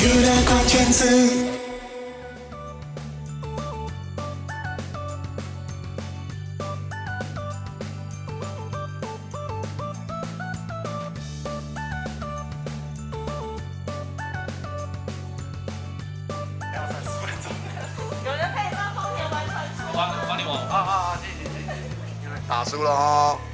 娱乐关键字。有人可以。帮帮你往啊啊啊！谢谢谢谢。打输了哦。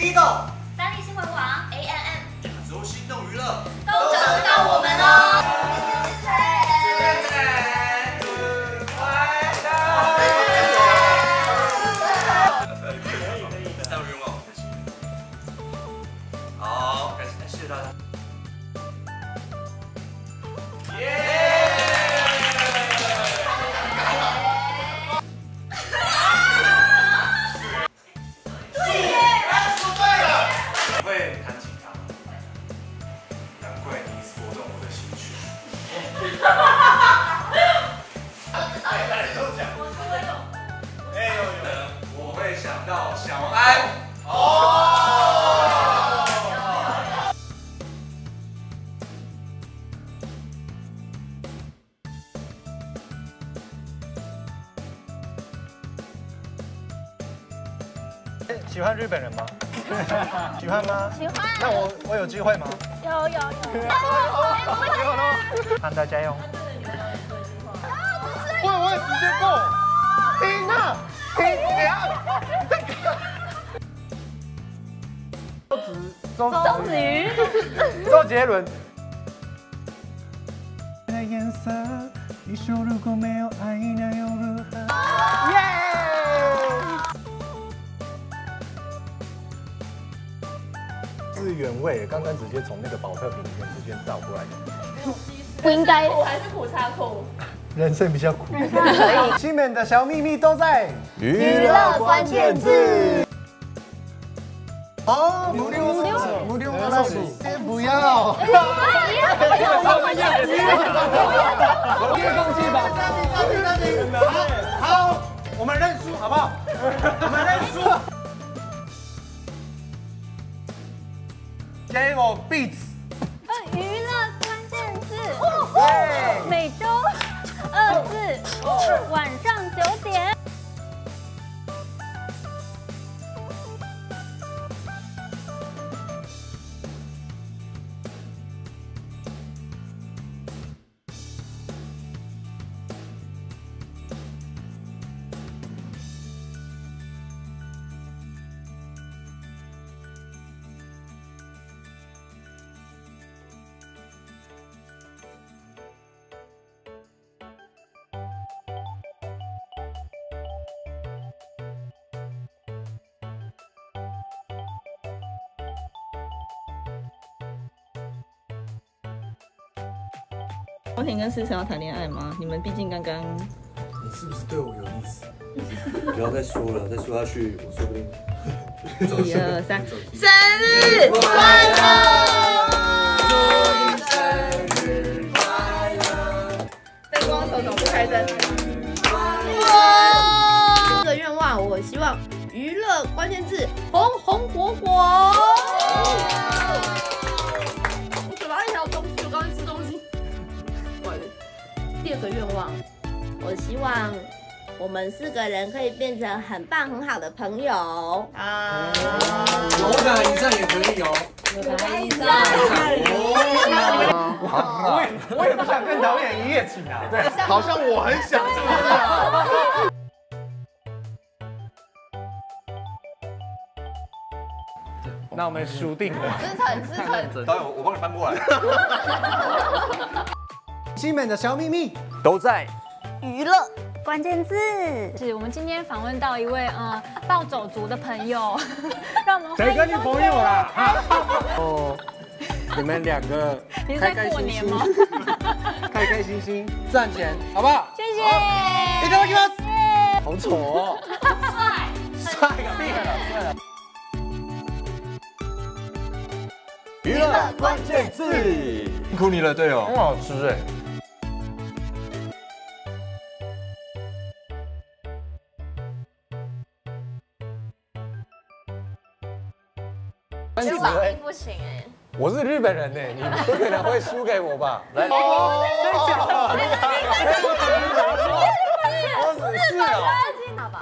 B 动三会弹琴喜欢日本人吗？喜欢吗？喜欢那我我有机会吗？有有有。潘大家用。会不会时间够？停啊！停啊！周子周周子瑜，周杰伦。的颜色，你说如果没有爱，那又如何？耶！是原味，刚刚直接从那个保特瓶里面直接倒过来。的。不应该。还是苦茶苦？人生比较苦。西门的小秘密都在。娱乐关键字。哦，母六母六老鼠，先不要。接空气吧。好，我们认输好不好？我们认输。给我 beats。娱乐关键字，每周二至晚上九点。丰田跟思成要谈恋爱吗？你们毕竟刚刚你是不是对我有意思？不要再说了，再说下去，我说不定。一二三，生日快乐！灯光手手不开灯。这个愿望，我希望娱乐关键字红红火火。个愿望，我希望我们四个人可以变成很棒很好的朋友。啊，有的以上也可以哦。我也我也不想跟导演一夜情啊。对，好像我很想，是不是啊？那我们输定了。思成，思成，导演，我我帮你翻过来。西门的小秘密都在娱乐关键字是我们今天访问到一位呃暴走族的朋友，让我们欢迎谁跟你朋友啦？啊，哦。你们两个你是在过年吗？开开心心赚钱，好不好？谢谢。いただきます。好丑哦！帅个屁了！娱乐关键字，辛苦你了，队友。很好吃哎。 这把音不行哎。我是日本人呢，你不可能会输给我吧？来，哦，是啊，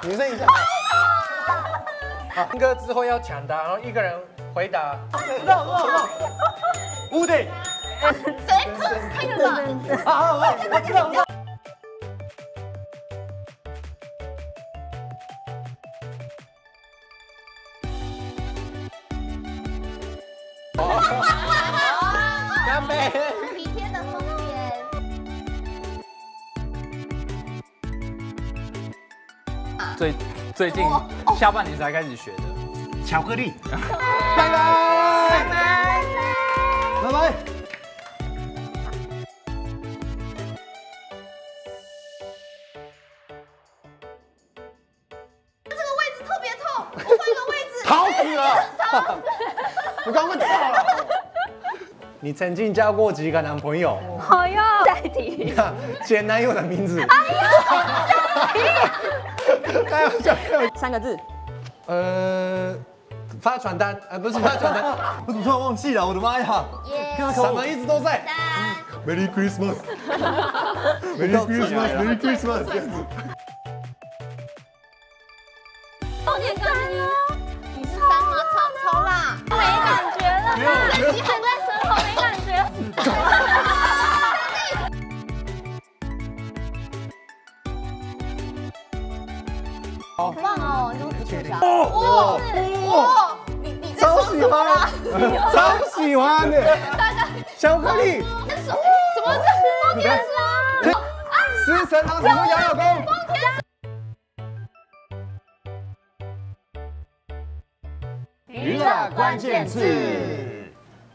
女生一下。好，听歌之后要抢答，然后一个人回答。知道，知道，知道。屋顶。谁？开始吧。好好好，我知道，最最近下半年才开始学的。巧克力。拜拜。拜拜。拜拜。这个位置特别痛，我换个位置。好死了！我刚问错了。你曾经交过几个男朋友？好哟，下一题。前男友的名字。哎呀！开玩笑，开玩笑。三个字。呃，发传单，呃，不是发传单，我怎么突然忘记了？我的妈呀！什么一直都在。Merry Christmas。Merry Christmas，Merry Christmas，这样子。重点三呢？你是三吗？超超辣，没感觉了，飞机还在舌头，没感觉。好棒哦，如此触角。哇哇！你你 超喜欢啦？，超喜欢的。巧克力，什么？怎么？是你看，食神郎什么？杨小公？娱乐关键字。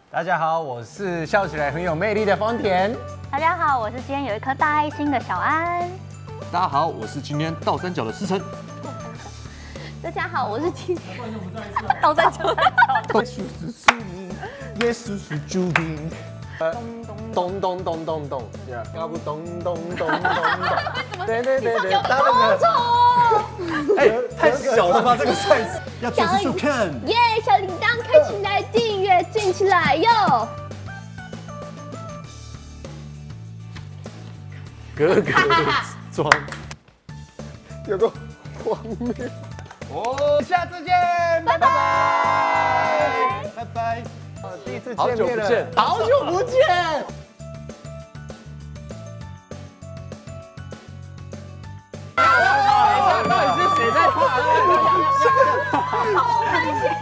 大家好，我是笑起来很有魅力的丰田。大家好，我是今天有一颗大爱心的小安。大家好，我是今天倒三角的思成。大家好，我是金。倒三角。耶稣是宿命，耶稣是主兵。咚咚咚咚咚，要不咚咚咚咚咚。对对对对，他那个，哎，太小了吧这个 size，要做出去看。耶！小铃铛开起来，订阅进起来哟。格格 装，有个荒谬。哦，下次见，拜拜，拜拜。第一次见面了，好久不见。到底是谁在画？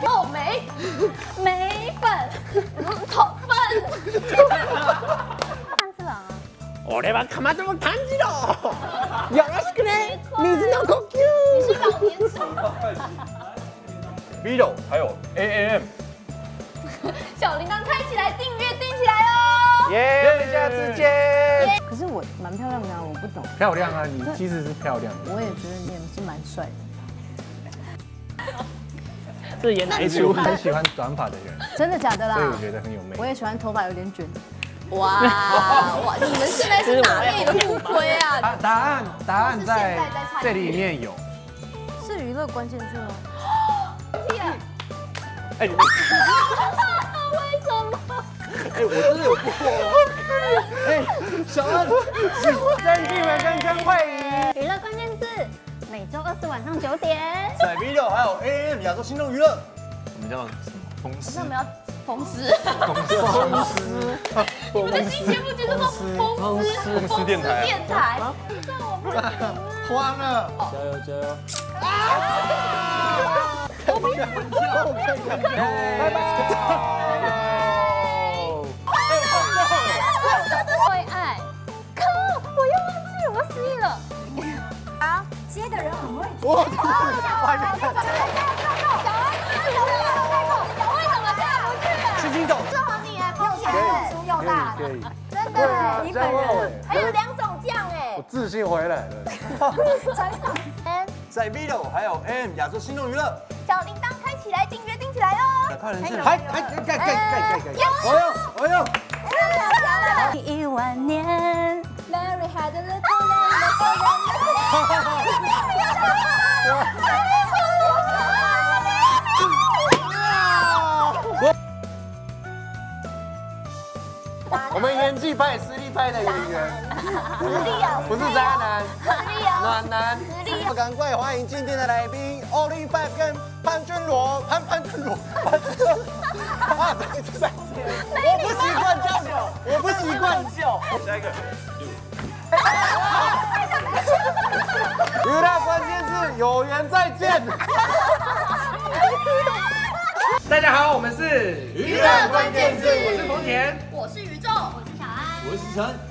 哦，没没粉，头粉。看是吧？俺はかまども感じろ。よろしくね。 水の呼吸。你是老年痴。V 六还有 A A M，小铃铛开起来，订阅订起来哦。耶，下次见。可是我蛮漂亮的啊，我不懂。漂亮啊，你其实是漂亮的。我也觉得你也是蛮帅的。这演哪一出？我很喜欢短发的人，真的假的啦？所以我觉得很有魅力。我也喜欢头发有点卷。哇哇！你们现在是哪类的互推啊？答答案答案在这里面有。是娱乐关键字吗？哎，你们 为什么？哎，我真的有过哦。哎，小安，曾静文跟曾慧仪。娱乐关键字，每周二四晚上九点。在 V 六还有 A A M 亚洲心动娱乐，我们叫什么公司那我？们要逢时，公司，你们的新节目就叫做公司公司电台电台。慌了。加油加油！拜拜。会爱，多失忆了。好，接的人很会我外面看到。为真的，你本人哦还有两种酱哎我，自信回来了。在 Vivo 还有 AM 亚洲心动娱乐，小铃铛开起来，订阅订起来哦。快人是还还盖盖盖盖盖盖！哎呦哎呦！一万年，Mary had a little lamb。技派、实力派的演员，实力啊，不是渣男，实力啊，暖男。实力啊。赶快欢迎今天的来宾 Only Five 跟潘君罗，潘潘君罗，潘我不习惯叫你，我不习惯叫。下一个，娱乐关键字有缘再见。大家好，我们是娱乐关键字我是丰田。我是，陈。